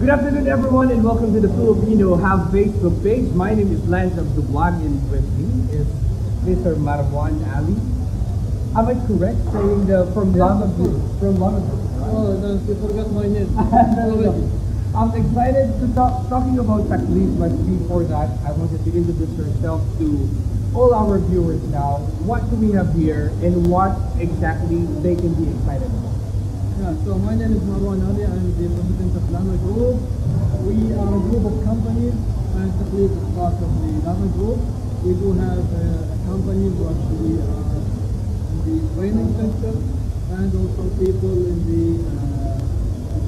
Good afternoon, everyone, and welcome to the Filipino Hub Facebook page. My name is Lance of DuBlog, and with me is Mr. Marwan Ali. Am I correct saying the from Lama Group? From Lama Group. Oh, no, you forgot my name. There we go. I'm excited to talk talking about Takhlees, but before that, I wanted to introduce yourself to all our viewers now. What do we have here, and what exactly they can be excited about? Yeah, so my name is Marwan Ali. I'm the president of Lama Group. We are a group of companies, and Takhlees is part of the Lama Group. We do have uh, companies who actually are in the training sector, and also people in the uh,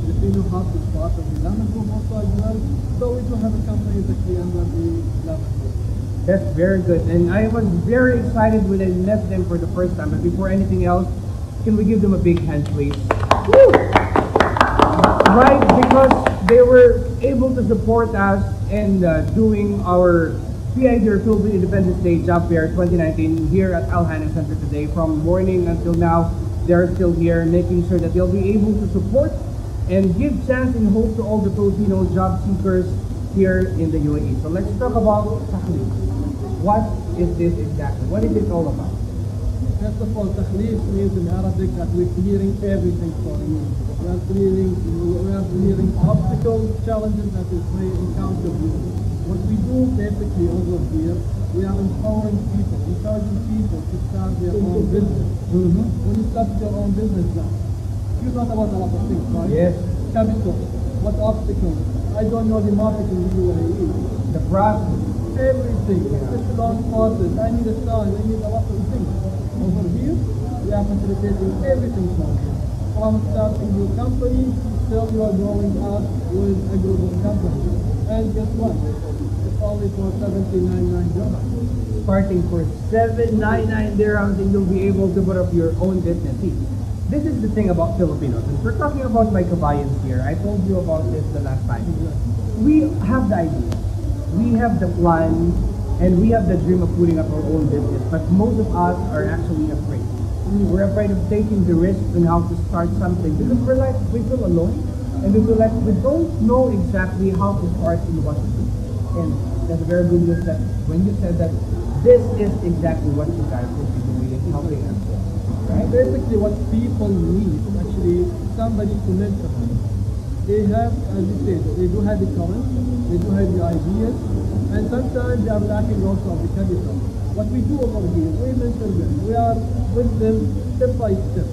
Filipino hub is part of the Lama Group also as well. So we do have a company actually under the Lama Group. That's very good. And I was very excited when I met them for the first time. But before anything else, can we give them a big hand, please? Right, because they were able to support us in uh, doing our PID or Philippine Independence Day Job Fair 2019 here at Al Hanan Center today. From morning until now, they're still here making sure that they'll be able to support and give chance and hope to all the Filipino job seekers here in the UAE. So let's talk about What is this exactly? What is it all about? First of all, Takhlees means in Arabic that we're clearing everything for you. We are clearing, we are clearing obstacles, challenges that is may encounter you. What we do basically over here, we are empowering people, encouraging people to start their own business. Mm-hmm. When you start your own business now, you thought about a lot of things, right? Yes. Capital, what obstacles? I don't know the market in the UAE. The process. Everything. It's a long process. I need a sign. I need a lot of things. Here, we are facilitating everything from you. From starting your company till you are growing up with a group company. And guess what? It's only for 79.9 dollars. starting for 799 dirhams and you'll be able to put up your own business. See, this is the thing about Filipinos. And we're talking about my kabayans here. I told you about this the last time. We have the idea. We have the plan and we have the dream of putting up our own business. But most of us are actually afraid. We're afraid of taking the risk on how to start something because we're like, we feel alone and we feel like we don't know exactly how to start and what to do. And that's very good news that when you said that this is exactly what you guys will be doing and helping us. Right? Basically, what people need actually somebody to mentor them. They have, as you said, they do have the talent, they do have the ideas, and sometimes they are lacking also of the capital. What we do over here, we mentor them. We are with them step by step,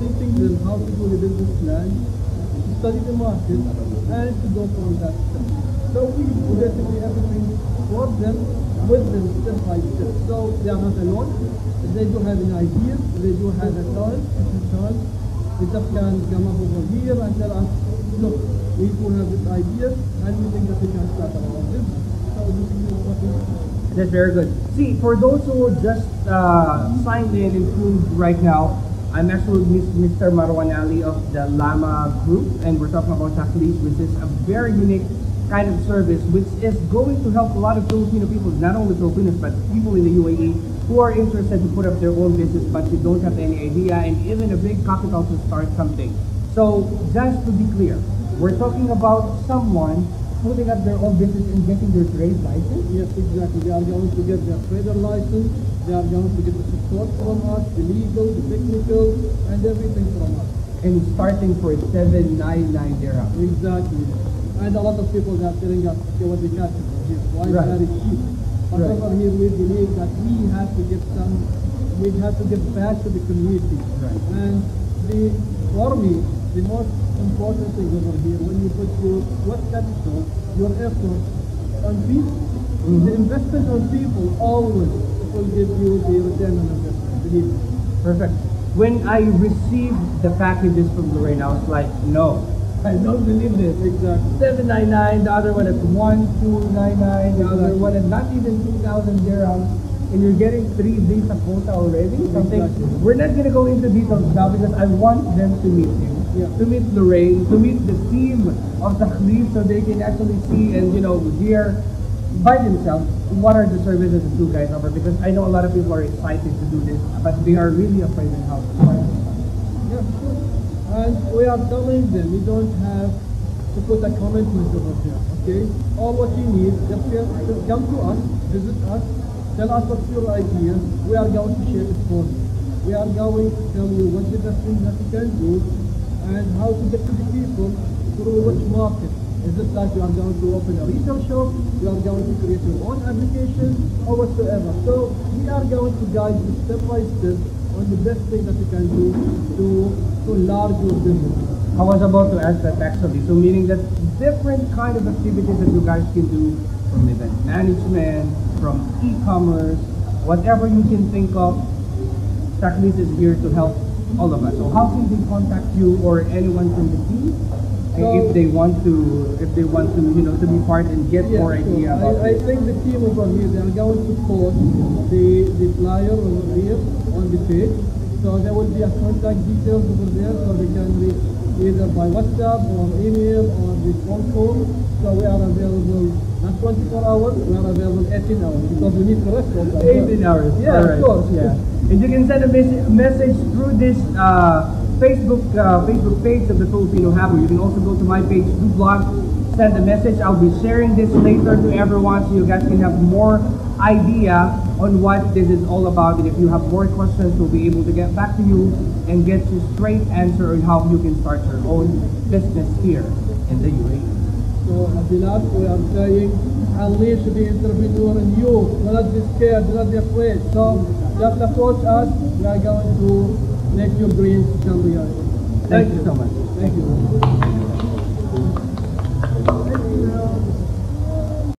teaching them how to do the business plan, to study the market, and to go from that step. So we do basically everything for them, with them step by step. So they are not alone. They do have an idea, they do have a talent, a talent, can come up over here and tell us, look, we do have this idea, and we think that we can start. So this is That's very good. See, for those who just uh, signed in and tuned right now, I'm actually Mr. Marwan Ali of the Lama Group, and we're talking about Takhlees, which is a very unique kind of service, which is going to help a lot of Filipino people, not only Filipinos, but people in the UAE who are interested to put up their own business, but they don't have any idea, and even a big capital to start something. So, just to be clear, we're talking about someone putting up their own business and getting their trade license. Yes, exactly. They are going to get their trader license. They are going to get the support from us, the legal, the technical, and everything from us. and starting for 799 dirham. Exactly. And a lot of people are telling us, okay, what we got over here. Why Right. very cheap? But Right. over here, we believe that we have to give some, we have to give back to the community. Right. And the, for me, the most important thing over here, when you put your, what capital, your effort on people, the mm-hmm. investment on people always will give you the return on investment, believe me. Perfect. When I received the packages from Lorraine, I was like, no, I don't believe this. Exactly. 799, the other one at 1299, the other one at not even 2,000 dirhams, and you're getting three visa quota already? Something. Exactly. We're not gonna go into details now because I want them to meet you, Yeah. to meet Lorraine, to meet the team of Takhlees so they can actually see and, you know, hear by themselves what are the services that you guys offer because I know a lot of people are excited to do this, but they are really afraid of how to. Yeah, sure. And we are telling them we don't have to put a comment over there, okay? All what you need, just come come to us, visit us, tell us what's your idea. We are going to share it for you. We are going to tell you what is the thing that you can do and how to get to the people through which market. Is it like you are going to open a retail shop, you are going to create your own application, or whatsoever. So we are going to guide you step by step on the best thing that you can do to to your business. I was about to ask that actually. So meaning that different kind of activities that you guys can do from event management, from e-commerce, whatever you can think of, Takhlees is here to help all of us. So how can they contact you or anyone from the team So- if they want to if they want to you know to be part and get more so idea about I, I think the team over here, they are going to post the, the flyer over here on the page. So there will be a contact details over there so they can reach either by WhatsApp or email or the phone call. So we are available not 24 hours, we are available 18 hours because we need to rest of them. 18 hours. Yeah, of course. Yeah. And you can send a message through this uh, Facebook uh, Facebook page of the Filipino Hub. You can also go to my page, DuBlog, send a message. I'll be sharing this later to everyone so you guys can have more idea on what this is all about. And if you have more questions, we'll be able to get back to you and get you straight answer on how you can start your own business here in the UAE. So at the last we are saying unleash the entrepreneur in you. Do not be scared, do not be afraid. So just approach us, we are going to make your dreams come reality. Thank you so much. Thank you. Thank you.